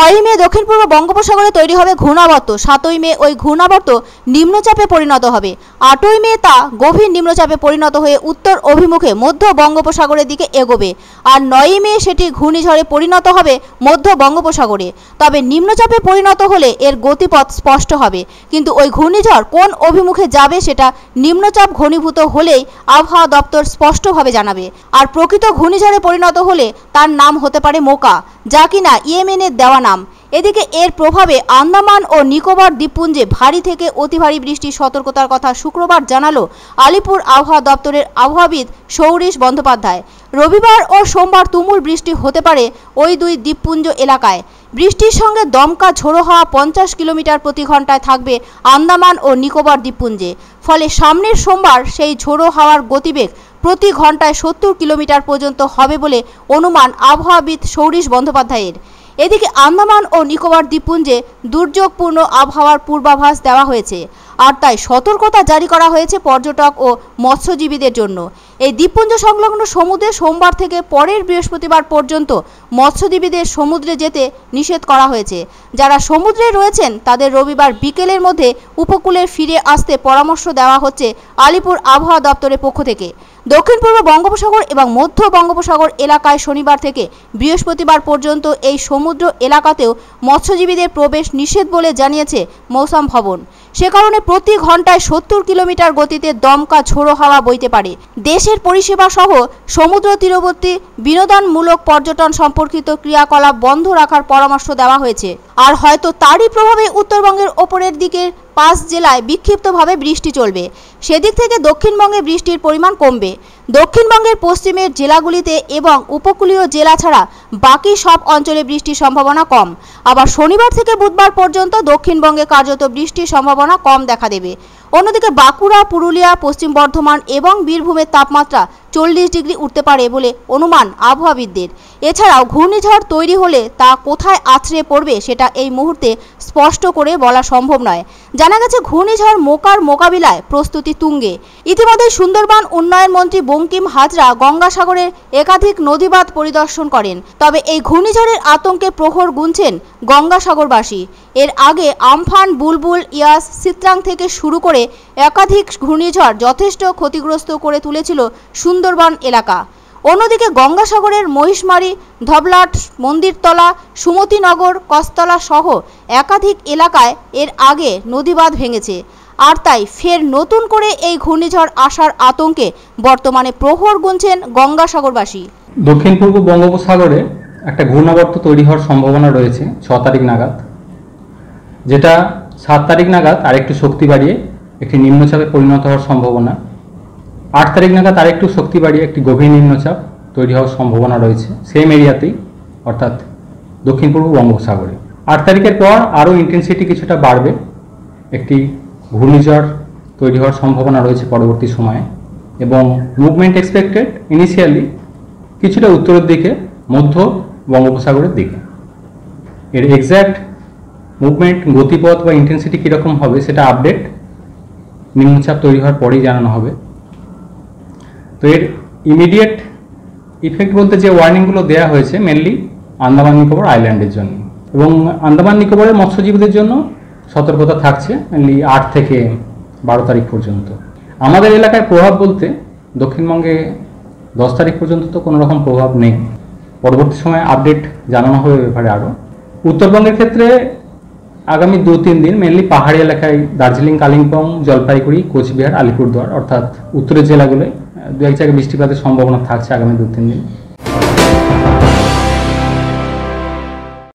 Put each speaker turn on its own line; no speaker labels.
ছয়ই মে দক্ষিণ পূর্ব বঙ্গোপসাগরে তৈরি হবে ঘূর্ণাবর্ত, সাতই মে ওই ঘূর্ণাবর্ত নিম্নচাপে পরিণত হবে। আটই মে তা গভীর নিম্নচাপে পরিণত হয়ে উত্তর অভিমুখে মধ্য বঙ্গোপসাগরের দিকে এগোবে আর নয়ই মে সেটি ঘূর্ণিঝড়ে পরিণত হবে মধ্য বঙ্গোপসাগরে। তবে নিম্নচাপে পরিণত হলে এর গতিপথ স্পষ্ট হবে। কিন্তু ওই ঘূর্ণিঝড় কোন অভিমুখে যাবে সেটা নিম্নচাপ ঘনীভূত হলেই আবহাওয়া দপ্তর স্পষ্টভাবে জানাবে। আর প্রকৃত ঘূর্ণিঝড়ে পরিণত হলে তার নাম হতে পারে মোকা, যা কিনা ইয়েমেনের দেওয়া নাম। এদিকে এর প্রভাবে আন্দামান ও নিকোবর দ্বীপপুঞ্জে ভারী থেকে অতি ভারী বৃষ্টির সতর্কতার কথা শুক্রবার জানালো আলিপুর আবহাওয়া দপ্তরের আবহাওয়াবিদ সৌরিশ বন্দ্যোপাধ্যায়। রবিবার ও সোমবার তুমুল বৃষ্টি হতে পারে ওই দুই দ্বীপপুঞ্জ এলাকায়। বৃষ্টির সঙ্গে দমকা ঝোড়ো হওয়া পঞ্চাশ কিলোমিটার প্রতি ঘন্টায় থাকবে আন্দামান ও নিকোবর দ্বীপপুঞ্জে। ফলে সামনের সোমবার সেই ঝোড়ো হাওয়ার গতিবেগ প্রতি ঘন্টায় সত্তর কিলোমিটার পর্যন্ত হবে বলে অনুমান আবহাওয়াবিদ সৌরিশ বন্দ্যোপাধ্যায়ের। এদিকে আন্দামান ও নিকোবর দ্বীপপুঞ্জে দুর্যোগপূর্ণ আবহাওয়ার পূর্বাভাস দেওয়া হয়েছে। আর তাই সতর্কতা জারি করা হয়েছে পর্যটক ও মৎস্যজীবীদের জন্য। এই দ্বীপপুঞ্জ সংলগ্ন সমুদ্রে সোমবার থেকে পরের বৃহস্পতিবার পর্যন্ত মৎস্যজীবীদের সমুদ্রে যেতে নিষেধ করা হয়েছে। যারা সমুদ্রে রয়েছেন, তাদের রবিবার বিকেলের মধ্যে উপকূলে ফিরে আসতে পরামর্শ দেওয়া হচ্ছে আলিপুর আবহাওয়া দপ্তরের পক্ষ থেকে। দক্ষিণ পূর্ব বঙ্গোপসাগর এবং মধ্য বঙ্গোপসাগর এলাকায় শনিবার থেকে বৃহস্পতিবার পর্যন্ত এই সমুদ্র এলাকাতেও মৎস্যজীবীদের প্রবেশ নিষেধ বলে জানিয়েছে মৌসম ভবন। সে কারণে প্রতি ঘন্টায় সত্তর কিলোমিটার গতিতে দমকা ঝোড়ো হাওয়া বইতে পারে। দেশের পরিষেবা সহ সমুদ্র তীরবর্তী বিনোদনমূলক পর্যটন সম্পর্কিত ক্রিয়াকলাপ বন্ধ রাখার পরামর্শ দেওয়া হয়েছে। আর হয়তো তারই প্রভাবে উত্তরবঙ্গের ওপরের দিকের পাঁচ জেলায় বিক্ষিপ্তভাবে বৃষ্টি চলবে। সেদিক থেকে দক্ষিণবঙ্গে বৃষ্টির পরিমাণ কমবে। দক্ষিণবঙ্গের পশ্চিমের জেলাগুলিতে এবং উপকূলীয় জেলা ছাড়া বাকি সব অঞ্চলে বৃষ্টির সম্ভাবনা কম। আবার শনিবার থেকে বুধবার পর্যন্ত দক্ষিণবঙ্গে কার্যত বৃষ্টির সম্ভাবনা কম দেখা দেবে। অন্যদিকে বাঁকুড়া, পুরুলিয়া, পশ্চিম বর্ধমান এবং বীরভূমের তাপমাত্রা চল্লিশ ডিগ্রি উঠতে পারে বলে অনুমান আবহাওয়াবিদদের। এছাড়াও ঘূর্ণিঝড় তৈরি হলে তা কোথায় আছড়ে পড়বে সেটা এই মুহূর্তে স্পষ্ট করে বলা সম্ভব নয়। জানা গেছে, ঘূর্ণিঝড় মোকার মোকাবিলায় প্রস্তুতি তুঙ্গে। ইতিমধ্যে সুন্দরবন উন্নয়ন মন্ত্রী বঙ্কিম হাজরা গঙ্গাসাগরের একাধিক নদীবাঁধ পরিদর্শন করেন। তবে এই ঘূর্ণিঝড়ের আতঙ্কে প্রহর গুনছেন গঙ্গাসাগরবাসী। এর আগে আমফান, বুলবুল, ইয়াস, চিত্রাং থেকে শুরু করে একাধিক ঘূর্ণিঝড় যথেষ্ট ক্ষতিগ্রস্ত করে তুলেছিল সুন্দরবন এলাকা। অন্যদিকে গঙ্গাসাগরের মহিষমারি, ধবলাট, মন্দিরতলা, সুমতিনগর, কস্তলা সহ একাধিক এলাকায় এর আগে নদীবাঁধ ভেঙেছে। আর তাই ফের নতুন করে এই ঘূর্ণিঝড় আসার আতঙ্কে বর্তমানে প্রহর গুনছেন গঙ্গাসাগরবাসী।
দক্ষিণ পূর্ব বঙ্গোপসাগরে একটা ঘূর্ণাবর্ত তৈরি হওয়ার সম্ভাবনা রয়েছে ছ তারিখ নাগাদ, যেটা সাত তারিখ নাগাদ আরেকটু শক্তি বাড়িয়ে একটি নিম্নচাপে পরিণত হওয়ার সম্ভাবনা। আট তারিখ নাগাদ আরেকটু শক্তি বাড়িয়ে একটি গভীর নিম্নচাপ তৈরি হওয়ার সম্ভাবনা রয়েছে সেম এরিয়াতেই, অর্থাৎ দক্ষিণ পূর্ব বঙ্গোপসাগরে। আট তারিখের পর আরও ইন্টেন্সিটি কিছুটা বাড়বে, একটি ঘূর্ণিঝড় তৈরি হওয়ার সম্ভাবনা রয়েছে পরবর্তী সময়ে, এবং মুভমেন্ট এক্সপেক্টেড ইনিশিয়ালি কিছুটা উত্তরের দিকে, মধ্য বঙ্গোপসাগরের দিকে। এর এক্স্যাক্ট মুভমেন্ট গতিপথ বা ইন্টেন্সিটি কীরকম হবে সেটা আপডেট নিম্নচাপ তৈরি হওয়ার পরেই জানানো হবে। তো এর ইমিডিয়েট ইফেক্ট বলতে যে ওয়ার্নিংগুলো দেওয়া হয়েছে মেনলি আন্দামান নিকোবর আইল্যান্ডের জন্য। এবং আন্দামান নিকোবরের মৎস্যজীবীদের জন্য সতর্কতা থাকছে মেনলি আট থেকে বারো তারিখ পর্যন্ত। আমাদের এলাকায় প্রভাব বলতে দক্ষিণবঙ্গে দশ তারিখ পর্যন্ত তো কোনো রকম প্রভাব নেই। পরবর্তী সময়ে আপডেট জানানো হবে ব্যাপারে আরও উত্তরবঙ্গের ক্ষেত্রে আগামী দু তিন দিন মেনলি পাহাড়ি এলাকায় দার্জিলিং, কালিম্পং, জলপাইগুড়ি, কোচবিহার, আলিপুরদুয়ার অর্থাৎ উত্তরের জেলাগুলোয় দু এক জায়গায় বৃষ্টিপাতের সম্ভাবনা থাকছে আগামী দু তিন দিন।